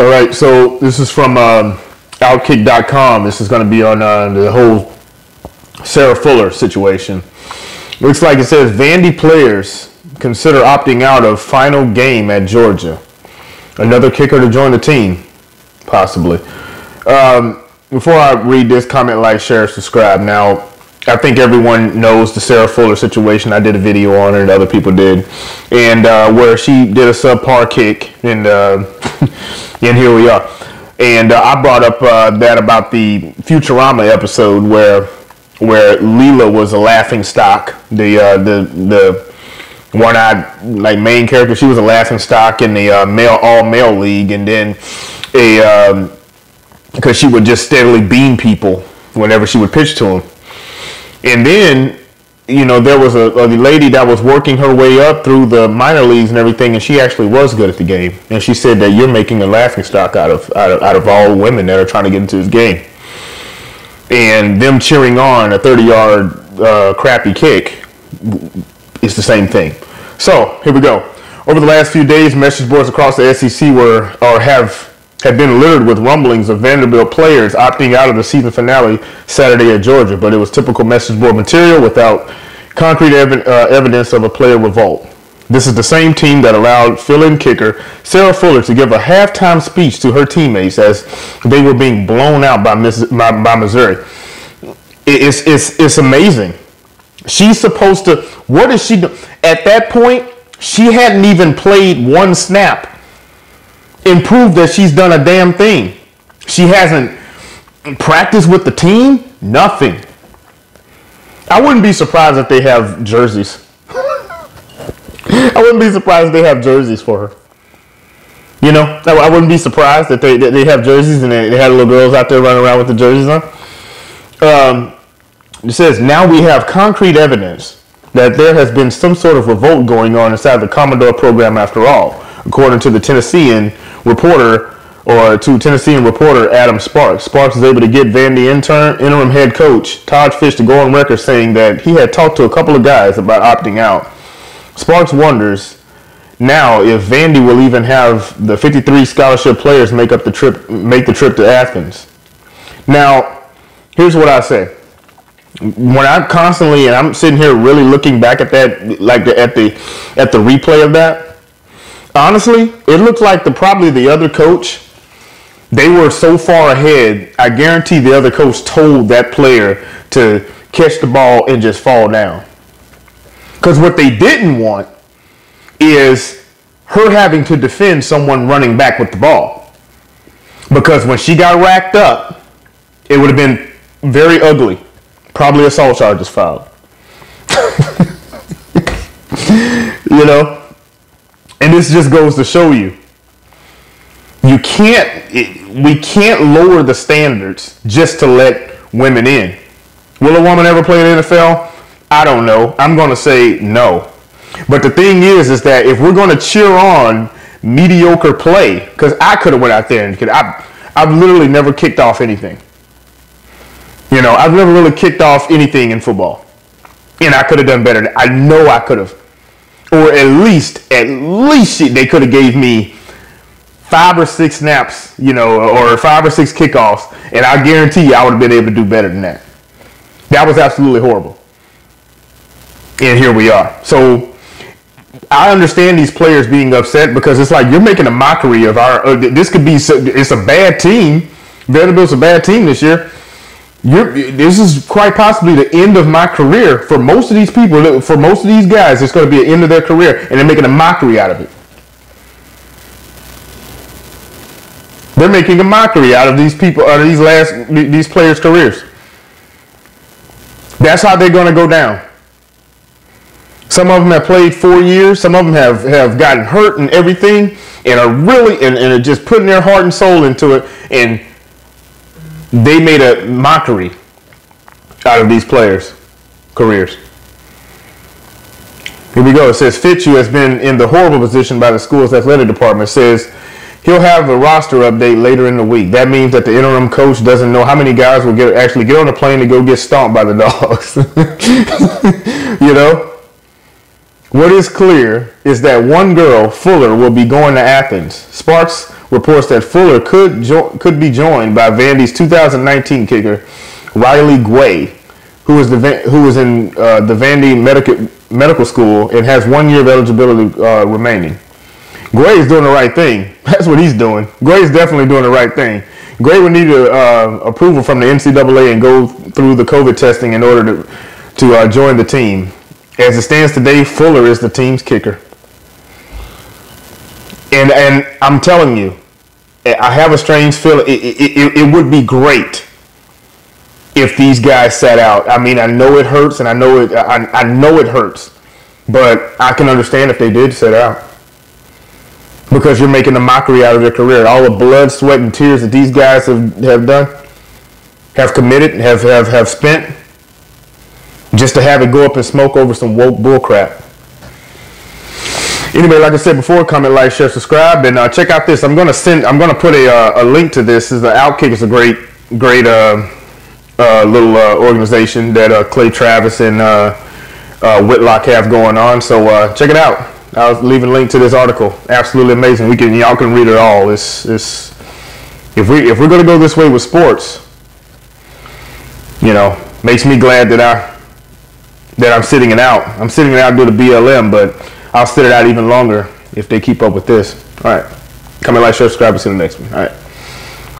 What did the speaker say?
All right, so this is from um, Outkick.com. This is going to be on uh, the whole Sarah Fuller situation. Looks like it says Vandy players consider opting out of final game at Georgia. Another kicker to join the team, possibly. Um, before I read this, comment, like, share, subscribe. Now, I think everyone knows the Sarah Fuller situation. I did a video on it, and other people did, and uh, where she did a subpar kick, and uh, and here we are. And uh, I brought up uh, that about the Futurama episode where where Leela was a laughing stock, the uh, the the one-eyed like main character. She was a laughing stock in the uh, male all male league, and then a because she would just steadily beam people whenever she would pitch to them and then, you know, there was a, a lady that was working her way up through the minor leagues and everything, and she actually was good at the game. And she said that you're making a laughing stock out of out of, out of all women that are trying to get into this game. And them cheering on a 30 yard uh, crappy kick is the same thing. So here we go. Over the last few days, message boards across the SEC were or have had been littered with rumblings of Vanderbilt players opting out of the season finale Saturday at Georgia, but it was typical message board material without concrete ev- uh, evidence of a player revolt. This is the same team that allowed fill-in kicker Sarah Fuller to give a halftime speech to her teammates as they were being blown out by, Miss, by, by Missouri. It's, it's, it's amazing. She's supposed to, what is she? At that point, she hadn't even played one snap and prove that she's done a damn thing. She hasn't practiced with the team, nothing. I wouldn't be surprised if they have jerseys. I wouldn't be surprised if they have jerseys for her. You know, I wouldn't be surprised that they that they have jerseys and they, they had little girls out there running around with the jerseys on. Um, it says now we have concrete evidence that there has been some sort of revolt going on inside the Commodore program after all, according to the Tennessean reporter or to Tennessean reporter Adam Sparks. Sparks was able to get Vandy intern interim head coach Todd Fitch to go on record saying that he had talked to a couple of guys about opting out. Sparks wonders now if Vandy will even have the 53 scholarship players make up the trip make the trip to Athens. Now, here's what I say. When I'm constantly and I'm sitting here really looking back at that like the, at the at the replay of that honestly, it looks like the probably the other coach. They were so far ahead. I guarantee the other coach told that player to catch the ball and just fall down. Because what they didn't want is her having to defend someone running back with the ball. Because when she got racked up, it would have been very ugly. Probably assault charges filed. you know? And this just goes to show you you can't we can't lower the standards just to let women in. Will a woman ever play in the NFL? I don't know. I'm going to say no. But the thing is is that if we're going to cheer on mediocre play cuz I could have went out there and I I've literally never kicked off anything. You know, I've never really kicked off anything in football. And I could have done better. I know I could have or at least at least they could have gave me five or six snaps, you know, or five or six kickoffs, and I guarantee you I would have been able to do better than that. That was absolutely horrible. And here we are. So I understand these players being upset because it's like you're making a mockery of our. Uh, this could be. It's a bad team. Vanderbilt's a bad team this year you're, this is quite possibly the end of my career for most of these people. For most of these guys, it's going to be an end of their career, and they're making a mockery out of it. They're making a mockery out of these people, out of these last these players' careers. That's how they're going to go down. Some of them have played four years. Some of them have, have gotten hurt and everything, and are really and, and are just putting their heart and soul into it. And they made a mockery out of these players' careers. Here we go. It says Fitzhugh has been in the horrible position by the school's athletic department. Says he'll have a roster update later in the week. That means that the interim coach doesn't know how many guys will get actually get on the plane to go get stomped by the dogs. you know? What is clear is that one girl, Fuller, will be going to Athens. Sparks reports that Fuller could jo- could be joined by Vandy's 2019 kicker Ryley Guay, who was the who was in uh, the Vandy medical medical school and has one year of eligibility uh, remaining. Gray is doing the right thing. That's what he's doing. Gray is definitely doing the right thing. Gray would need a, uh, approval from the NCAA and go through the COVID testing in order to to uh, join the team. As it stands today, Fuller is the team's kicker. And and I'm telling you, eh, I have a strange feeling. It, it, it, it would be great if these guys sat out. I mean, I know it hurts, and I know it. I, I know it hurts, but I can understand if they did sit out because you're making a mockery out of your career. All the blood, sweat, and tears that these guys have, have done, have committed, have, have, have spent, just to have it go up in smoke over some woke bull crap. Anyway, like I said before, comment, like, share, subscribe, and uh, check out this. I'm gonna send. I'm gonna put a, uh, a link to this. Is the Outkick is a great, great uh, uh little uh, organization that uh, Clay Travis and Whitlock have going on. So check it out. I'll leave a link to this article. Absolutely amazing. We can y'all can read it all. It's it's if we if we're gonna go this way with sports, you know, makes me glad that I that I'm sitting it out. I'm sitting it out due to BLM, but I'll sit it out even longer if they keep up with this. All right. Comment, like, share, subscribe. See you in the next one. All right.